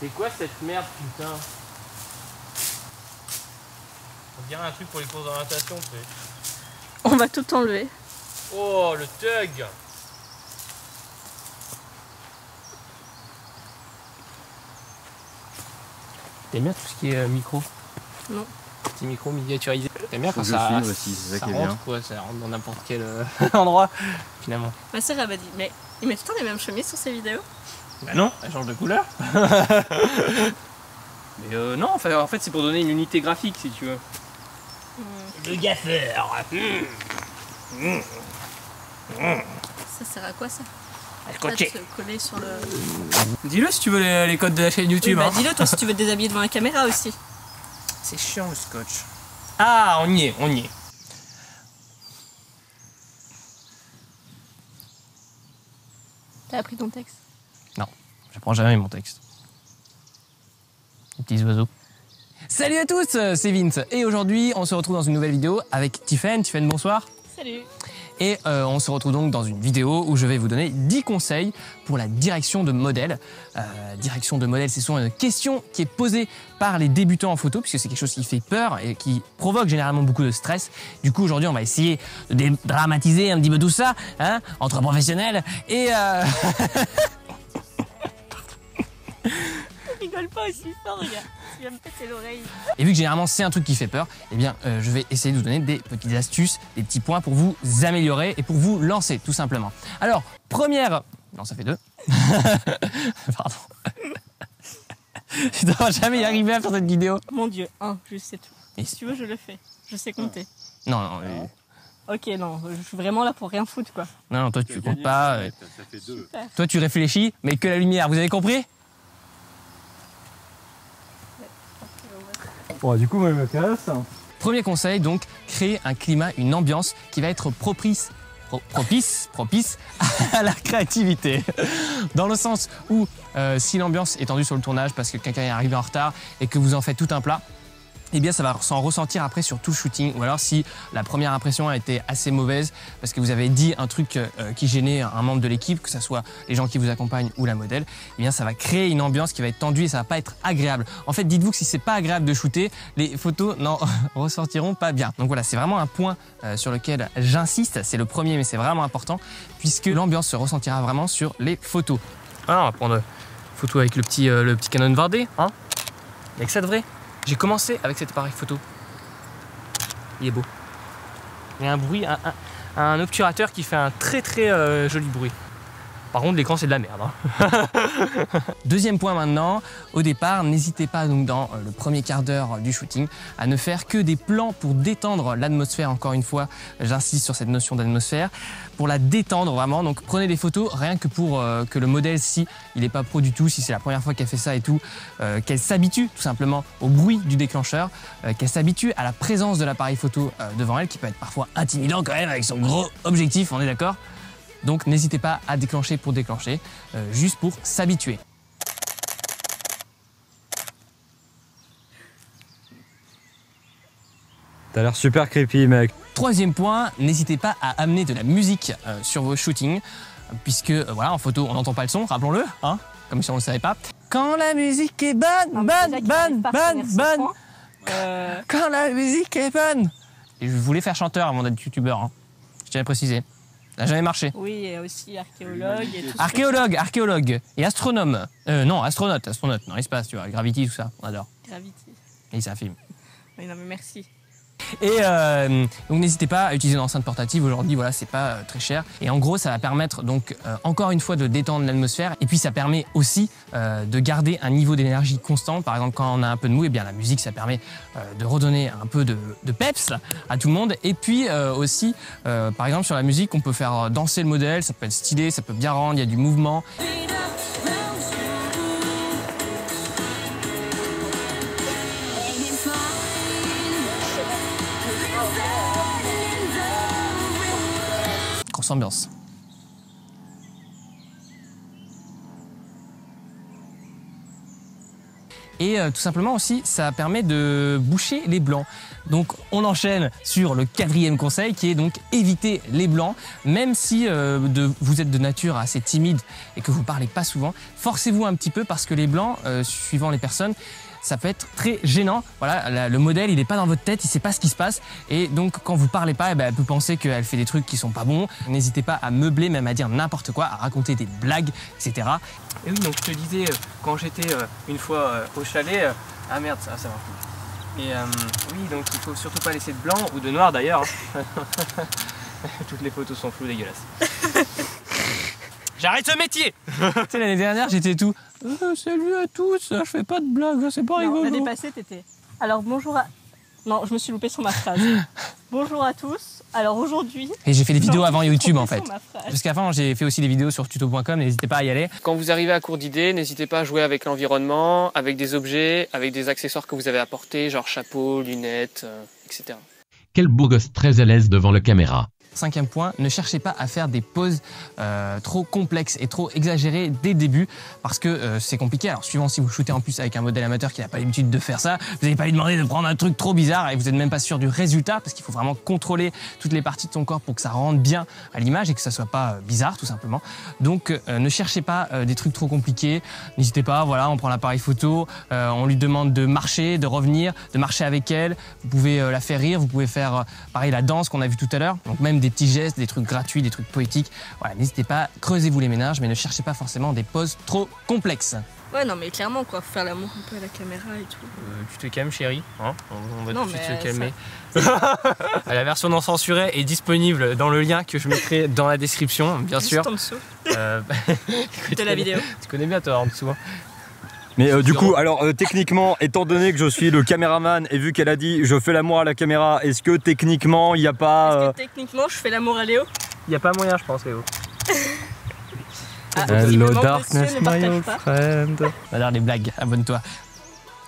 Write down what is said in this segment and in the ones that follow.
C'est quoi cette merde, putain On dirait un truc pour les courses d'orientation, tu sais. On va tout enlever. Oh, le tug T'aimes bien tout ce qui est euh, micro Non. Petit micro miniaturisé. T'aimes bien quand ça, filme aussi, c'est ça ça qui est rentre, bien. quoi, ça rentre dans n'importe quel euh, endroit, finalement. Ma sœur elle m'a dit, mais il met tout le temps les mêmes chemises sur ses vidéos. Bah non, elle change de couleur. Mais euh, non, enfin, en fait c'est pour donner une unité graphique si tu veux. Le gaffeur Ça sert à quoi ça? De se coller sur le. Dis-le si tu veux les, les codes de la chaîne Oui, YouTube. bah hein. dis-le toi si tu veux te déshabiller devant la caméra aussi. C'est chiant le scotch. Ah, on y est, on y est. T'as appris ton texte? J'apprends jamais mon texte. Les petits oiseaux. Salut à tous, euh, c'est Vince. Et aujourd'hui, on se retrouve dans une nouvelle vidéo avec Tiffen. Tiffen, bonsoir. Salut Et euh, on se retrouve donc dans une vidéo où je vais vous donner 10 conseils pour la direction de modèle. Euh, direction de modèle, c'est souvent une question qui est posée par les débutants en photo, puisque c'est quelque chose qui fait peur et qui provoque généralement beaucoup de stress. Du coup, aujourd'hui, on va essayer de dédramatiser un petit peu tout ça, hein, entre professionnels. Et euh, pas aussi fort, regarde. Tu viens me péter l'oreille. Et vu que généralement c'est un truc qui fait peur, eh bien euh, je vais essayer de vous donner des petites astuces, des petits points pour vous améliorer et pour vous lancer tout simplement. Alors, première... Non, ça fait deux. Pardon. Je ne dois jamais y arriver à faire cette vidéo. Mon dieu, un, je sais tout. Et Si tu veux, je le fais. Je sais compter. Non, non, euh, Ok, non, je suis vraiment là pour rien foutre quoi. non, non, toi tu comptes pas. euh, Ça fait deux. toi tu réfléchis, mais que la lumière, vous avez compris? Bon, du coup, moi, je me casse. Premier conseil, donc, créer un climat, une ambiance qui va être propice, pro- propice, propice à la créativité. Dans le sens où, euh, si l'ambiance est tendue sur le tournage parce que quelqu'un est arrivé en retard et que vous en faites tout un plat, eh bien, ça va s'en ressentir après sur tout shooting. Ou alors, si la première impression a été assez mauvaise parce que vous avez dit un truc euh, qui gênait un membre de l'équipe, que ce soit les gens qui vous accompagnent ou la modèle, eh bien, ça va créer une ambiance qui va être tendue et ça va pas être agréable. En fait, dites-vous que si c'est pas agréable de shooter, les photos n'en ressortiront pas bien. Donc voilà, c'est vraiment un point euh, sur lequel j'insiste. C'est le premier, mais c'est vraiment important puisque l'ambiance se ressentira vraiment sur les photos. Ah, on va prendre photo avec le petit, euh, le petit Canon 20D, hein? Avec ça de vrai? J'ai commencé avec cet appareil photo. Il est beau. Il y a un bruit, un, obturateur qui fait un très très euh, joli bruit. Par contre, l'écran c'est de la merde. hein. Deuxième point maintenant, au départ, n'hésitez pas donc dans euh, le premier quart d'heure du shooting à ne faire que des plans pour détendre l'atmosphère. Encore une fois, j'insiste sur cette notion d'atmosphère pour la détendre vraiment. Donc prenez des photos rien que pour euh, que le modèle, si il n'est pas pro du tout, si c'est la première fois qu'elle fait ça et tout, euh, qu'elle s'habitue tout simplement au bruit du déclencheur, euh, qu'elle s'habitue à la présence de l'appareil photo euh, devant elle, qui peut être parfois intimidant quand même avec son gros objectif, on est d'accord? Donc n'hésitez pas à déclencher pour déclencher, euh, juste pour s'habituer. T'as l'air super creepy, mec. Troisième point, n'hésitez pas à amener de la musique euh, sur vos shootings, puisque euh, voilà, en photo, on n'entend pas le son, rappelons-le, hein, comme si on ne le savait pas. Quand la musique est bonne, bonne, bonne, bonne, bonne, Euh, quand la musique est bonne. Et je voulais faire chanteur avant d'être youtubeur, hein. je tiens à préciser. Ça n'a jamais marché. oui, et aussi archéologue et tout. Archéologue, archéologue et astronome. Euh, non, astronaute, astronaute, dans l'espace, tu vois, Gravity, tout ça, on adore. Gravity. Et c'est un film. Oui, non, mais merci. Et euh, donc n'hésitez pas à utiliser une enceinte portative aujourd'hui, voilà, c'est pas euh, très cher. Et en gros, ça va permettre donc euh, encore une fois de détendre l'atmosphère. Et puis ça permet aussi euh, de garder un niveau d'énergie constant. Par exemple, quand on a un peu de mou, et bien la musique, ça permet de redonner un peu de, de peps à tout le monde. Et puis aussi, par exemple, sur la musique, on peut faire danser le modèle, ça peut être stylé, ça peut bien rendre, il y a du mouvement. Ambiance. Et euh, tout simplement aussi, ça permet de boucher les blancs. Donc on enchaîne sur le quatrième conseil qui est donc éviter les blancs. Même si euh, de- vous êtes de nature assez timide et que vous parlez pas souvent, forcez-vous un petit peu parce que les blancs, euh, suivant les personnes, ça peut être très gênant. Voilà, la- le modèle, il n'est pas dans votre tête, il sait pas ce qui se passe. Et donc, quand vous parlez pas, eh ben, elle peut penser qu'elle fait des trucs qui sont pas bons. N'hésitez pas à meubler, même à dire n'importe quoi, à raconter des blagues, etc. Et oui, donc je te disais, euh, quand j'étais euh, une fois euh, au chalet, euh, ah merde, ça, ça va. Et euh, oui, donc il faut surtout pas laisser de blanc ou de noir d'ailleurs. hein. Toutes les photos sont floues, dégueulasses. J'arrête ce métier Tu sais, l'année dernière, j'étais tout. Euh, salut à tous, je fais pas de blagues, c'est pas Non, rigolo. l'année passée, t'étais. Alors bonjour à. Non, je me suis loupée sur ma phrase. bonjour à tous. Alors aujourd'hui. Et j'ai fait des vidéos Non, avant YouTube en fait. sur ma phrase. Parce qu'avant, j'ai fait aussi des vidéos sur tuto.com, n'hésitez pas à y aller. Quand vous arrivez à court d'idées, n'hésitez pas à jouer avec l'environnement, avec des objets, avec des accessoires que vous avez apportés, genre chapeau, lunettes, euh, etc. Quel beau gosse très à l'aise devant la caméra. Cinquième point, ne cherchez pas à faire des poses euh, trop complexes et trop exagérées dès le début parce que euh, c'est compliqué. Alors suivant si vous shootez en plus avec un modèle amateur qui n'a pas l'habitude de faire ça, vous n'allez pas lui demander de prendre un truc trop bizarre et vous n'êtes même pas sûr du résultat parce qu'il faut vraiment contrôler toutes les parties de son corps pour que ça rentre bien à l'image et que ça soit pas euh, bizarre tout simplement. Donc ne cherchez pas des trucs trop compliqués. N'hésitez pas, voilà, on prend l'appareil photo, on lui demande de marcher, de revenir, de marcher avec elle. Vous pouvez la faire rire, vous pouvez faire pareil la danse qu'on a vu tout à l'heure. Des petits gestes, des trucs gratuits, des trucs poétiques. Voilà, n'hésitez pas, creusez-vous les ménages, mais ne cherchez pas forcément des poses trop complexes. Ouais, non, mais clairement, quoi. Faut faire l'amour un peu à la caméra et tout. Euh, tu te calmes, chérie hein on, va Non, tout de suite se calmer. la version non censurée est disponible dans le lien que je mettrai dans la description, bien sûr. Juste en dessous Euh, de la vidéo. tu connais bien toi en dessous. hein. Mais euh, du coup, alors euh, techniquement, étant donné que je suis le caméraman et vu qu'elle a dit je fais l'amour à la caméra, est-ce que techniquement il n'y a pas. Est-ce euh, que techniquement, je fais l'amour à Léo? Il n'y a pas moyen, je pense, Léo. ah, Hello visiblement, darkness, my old pas. friend. J'adore les blagues, abonne-toi.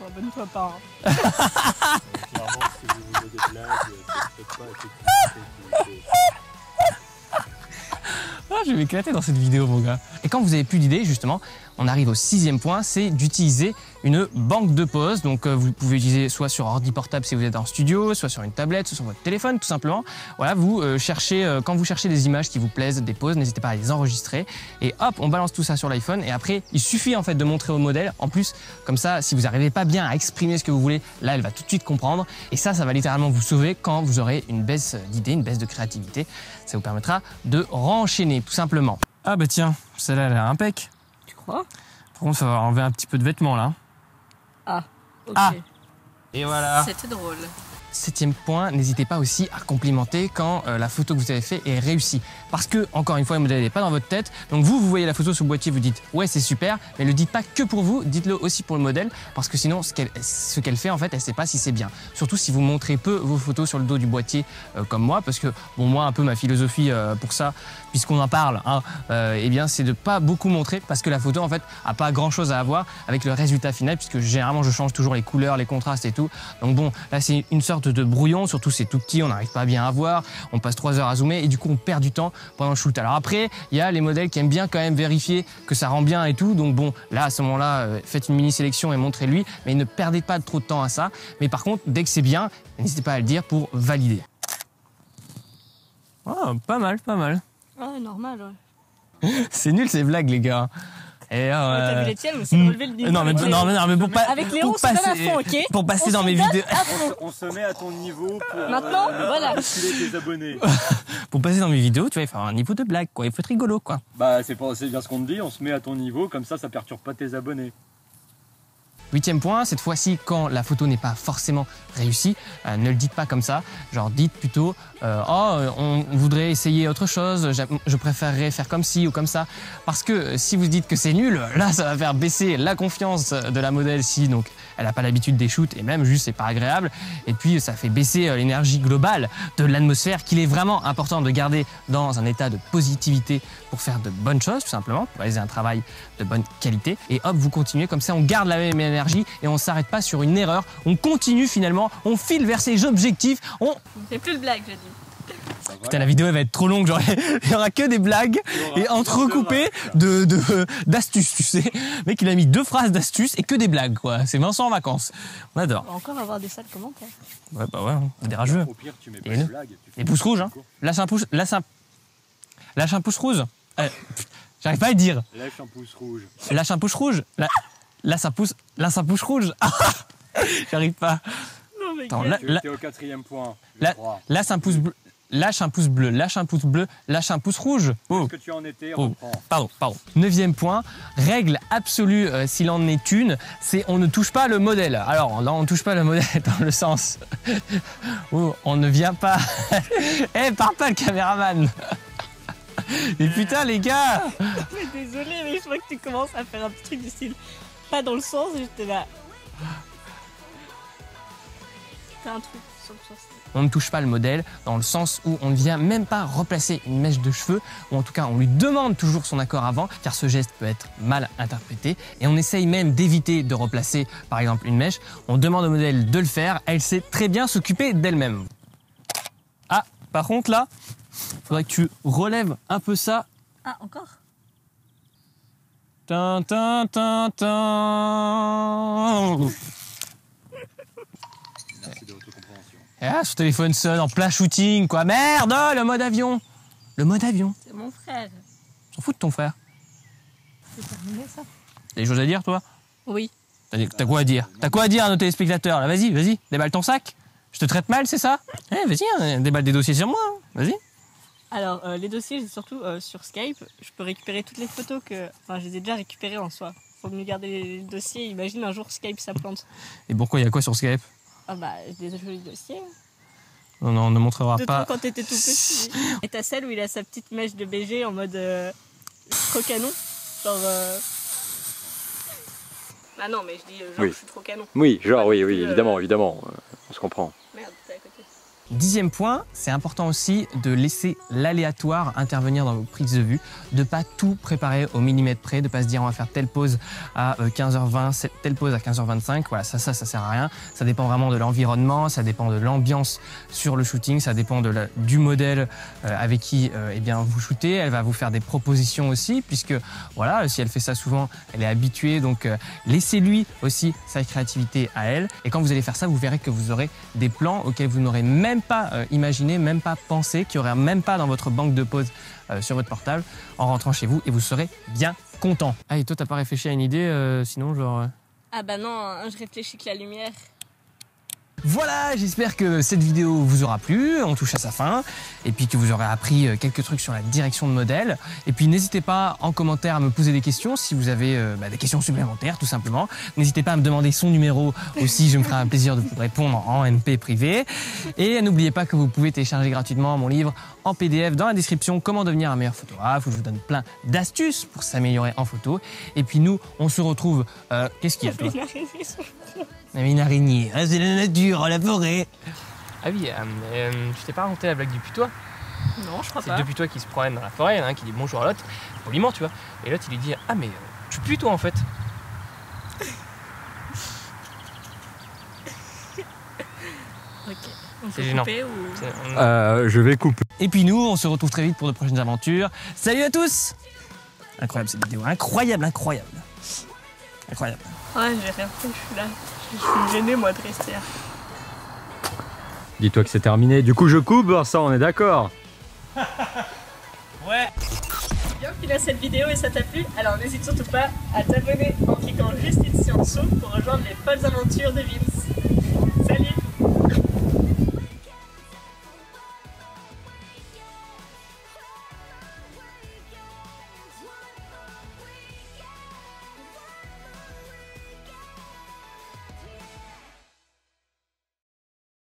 Oh, Abonne-toi pas. hein. Ah, je vais m'éclater dans cette vidéo, mon gars. Et quand vous avez plus d'idées, justement, on arrive au sixième point, c'est d'utiliser une banque de poses. Donc, euh, vous pouvez utiliser soit sur ordi portable si vous êtes en studio, soit sur une tablette, soit sur votre téléphone, tout simplement. Voilà, vous euh, cherchez, euh, quand vous cherchez des images qui vous plaisent, des poses, n'hésitez pas à les enregistrer. Et hop, on balance tout ça sur l'iPhone. Et après, il suffit en fait de montrer au modèle. En plus, comme ça, si vous n'arrivez pas bien à exprimer ce que vous voulez, là, elle va tout de suite comprendre. Et ça, ça va littéralement vous sauver quand vous aurez une baisse d'idées, une baisse de créativité. Ça vous permettra de renchaîner, tout simplement. Ah bah tiens, celle-là, elle a un impec. Tu crois? Par contre, ça va enlever un petit peu de vêtements là. Ok. Ah. Et voilà. C'était drôle. Septième point, n'hésitez pas aussi à complimenter quand euh, la photo que vous avez faite est réussie. Parce que, encore une fois, le modèle n'est pas dans votre tête. Donc vous, vous voyez la photo sur le boîtier, vous dites ouais, c'est super, mais le dites pas que pour vous, dites-le aussi pour le modèle. Parce que sinon, ce qu'elle fait, en fait, elle sait pas si c'est bien. Surtout si vous montrez peu vos photos sur le dos du boîtier, euh, comme moi. Parce que, bon, moi, un peu ma philosophie euh, pour ça, puisqu'on en parle, hein, eh bien, c'est de pas beaucoup montrer. Parce que la photo, en fait, a pas grand-chose à avoir avec le résultat final, puisque généralement, je change toujours les couleurs, les contrastes et tout. Donc bon, là c'est une sorte de brouillon, surtout c'est tout petit, on n'arrive pas à bien à voir, on passe trois heures à zoomer et du coup on perd du temps pendant le shoot. Alors après, il y a les modèles qui aiment bien quand même vérifier que ça rend bien et tout, donc bon, là à ce moment-là, euh, faites une mini sélection et montrez-lui, mais ne perdez pas trop de temps à ça. Mais par contre, dès que c'est bien, n'hésitez pas à le dire pour valider. Ah, pas mal, pas mal. Ah, normal, ouais. C'est nul ces blagues les gars. Et, Ouais, T'as euh, vu les tiennes, mais c'est hmm. relevé le niveau. non, mais, avec non, mais, non, mais pour pas, Avec pour on se donne à passer- fond, ok pour passer On dans mes vidéos. On se met à ton niveau pour. Maintenant, voilà. tes abonnés. pour passer dans mes vidéos, tu vois, il faut avoir un niveau de blague, quoi. Il faut être rigolo, quoi. Bah, c'est pas- c'est bien ce qu'on te dit, on se met à ton niveau, comme ça, ça perturbe pas tes abonnés. Huitième point, cette fois-ci, quand la photo n'est pas forcément réussie, euh, ne le dites pas comme ça. Genre, dites plutôt euh, Oh, euh, on voudrait essayer autre chose, je préférerais faire comme ci ou comme ça. Parce que si vous dites que c'est nul, là, ça va faire baisser la confiance de la modèle si donc elle n'a pas l'habitude des shoots et même juste c'est pas agréable. Et puis, ça fait baisser l'énergie globale de l'atmosphère qu'il est vraiment important de garder dans un état de positivité pour faire de bonnes choses, tout simplement, pour réaliser un travail de bonne qualité. Et hop, vous continuez comme ça, on garde la même énergie et on s'arrête pas sur une erreur. On continue finalement, on file vers ses objectifs. On... C'est plus de blague, j'ai dit. Putain, la vidéo elle va être trop longue, genre il y aura que des blagues et entrecoupées de de- d'astuces, tu sais. Le mec, il a mis deux phrases d'astuces et que des blagues, quoi. C'est Vincent en vacances. On adore. On va encore avoir des sales commentaires. Ouais, bah ouais, on est des rageux. Au pire, tu mets pas de blague. Les pouces rouges, hein. Lâche un pouce, lâche un, lâche un pouce rouge. Euh, J'arrive pas à le dire. Lâche un pouce rouge. Lâche un pouce rouge. La- Lâche un pouce, lâche un pouce rouge. J'arrive pas. Non, mais Attends, là- là- au quatrième point. là- crois. lâche un pouce bleu. Lâche un pouce bleu, lâche un pouce bleu, lâche un pouce rouge. Oh, Est-ce que tu en étais? Oh. Pardon, pardon. Neuvième point, règle absolue euh, s'il en est une, c'est on ne touche pas le modèle. Alors là, on ne touche pas le modèle dans le sens où on ne vient pas. Eh, pars pas le caméraman Et putain, les gars mais désolé, mais je vois que tu commences à faire un petit truc du style. Pas dans le sens, et j'étais là. T'as un truc sur le sens. on ne touche pas le modèle dans le sens où on ne vient même pas replacer une mèche de cheveux, ou en tout cas on lui demande toujours son accord avant, car ce geste peut être mal interprété, et on essaye même d'éviter de replacer par exemple une mèche, on demande au modèle de le faire, elle sait très bien s'occuper d'elle-même. Ah, par contre là, faudrait que tu relèves un peu ça. Ah, encore? Tin, tin, tin, tin. Merci de votre compréhension. Et ah, son téléphone sonne en plein shooting, quoi. Merde, oh, le mode avion. Le mode avion. C'est mon frère. S'en fout de ton frère. C'est terminé ça? T'as des choses à dire, toi? Oui. T'as quoi à dire? T'as quoi à dire à nos téléspectateurs là? Vas-y, vas-y, déballe ton sac. Je te traite mal, c'est ça? Eh, vas-y, hein, déballe des dossiers sur moi. hein. Vas-y. Alors, euh, les dossiers, j'ai surtout euh, sur Skype. Je peux récupérer toutes les photos que. Enfin, je les ai déjà récupérées en soi. Faut mieux garder les dossiers. Imagine un jour Skype ça plante. Et pourquoi il y a quoi sur Skype? Ah bah, des jolis dossiers. Non, non, on ne montrera De toi pas. quand t'étais tout petit. Et t'as celle où il a sa petite mèche de BG en mode euh, trop canon. Genre. euh, Ah non, mais je dis euh, genre Oui. je suis trop canon. Oui, genre, oui, oui, Euh, évidemment, évidemment. euh, On se comprend. Merde. Dixième point, c'est important aussi de laisser l'aléatoire intervenir dans vos prises de vue, de pas tout préparer au millimètre près, de pas se dire on va faire telle pause à euh, 15h20, c'est- telle pause à 15h25. Voilà, ça, ça, ça sert à rien. Ça dépend vraiment de l'environnement, ça dépend de l'ambiance sur le shooting, ça dépend de du modèle euh, avec qui euh, eh bien vous shootez. Elle va vous faire des propositions aussi, puisque voilà, si elle fait ça souvent, elle est habituée. Donc euh, laissez-lui aussi sa créativité à elle. Et quand vous allez faire ça, vous verrez que vous aurez des plans auxquels vous n'aurez même pas euh, imaginé, même pas pensé, qui auraient même pas dans votre banque de pause euh, sur votre portable en rentrant chez vous et vous serez bien content. Ah et toi t'as pas réfléchi à une idée euh, sinon genre... Ah bah non, hein, je réfléchis que la lumière. Voilà, j'espère que cette vidéo vous aura plu, on touche à sa fin, et puis que vous aurez appris euh, quelques trucs sur la direction de modèle. Et puis n'hésitez pas en commentaire à me poser des questions si vous avez euh, bah, des questions supplémentaires tout simplement. N'hésitez pas à me demander son numéro aussi, je me ferai un plaisir de vous répondre en MP privé. Et n'oubliez pas que vous pouvez télécharger gratuitement mon livre en PDF dans la description Comment devenir un meilleur photographe où je vous donne plein d'astuces pour s'améliorer en photo. Et puis nous, on se retrouve... euh, Qu'est-ce qu'il y a Une araignée sur- mais une araignée, Ah, c'est la nature, la forêt. Ah oui, tu t'es pas raconté la blague du putois? Non, je crois C'est pas. deux putois qui se promènent dans la forêt, il y en a un qui dit bonjour à l'autre, poliment, tu vois. Et l'autre, il lui dit Ah, mais euh, tu pues toi en fait. Ok. On C'est peut gênant. couper ou. C'est- on- Euh, je vais couper. Et puis nous, on se retrouve très vite pour de prochaines aventures. Salut à tous Incroyable cette vidéo, incroyable, incroyable. Incroyable. Ouais, j'ai rien fait, je suis là. Je suis gênée moi de rester là. Dis-toi que c'est terminé. Du coup, je coupe, ça, on est d'accord. Ouais Bien qu'il a cette vidéo et ça t'a plu, alors n'hésite surtout pas à t'abonner en cliquant juste ici en dessous pour rejoindre les folles aventures de Vince. Salut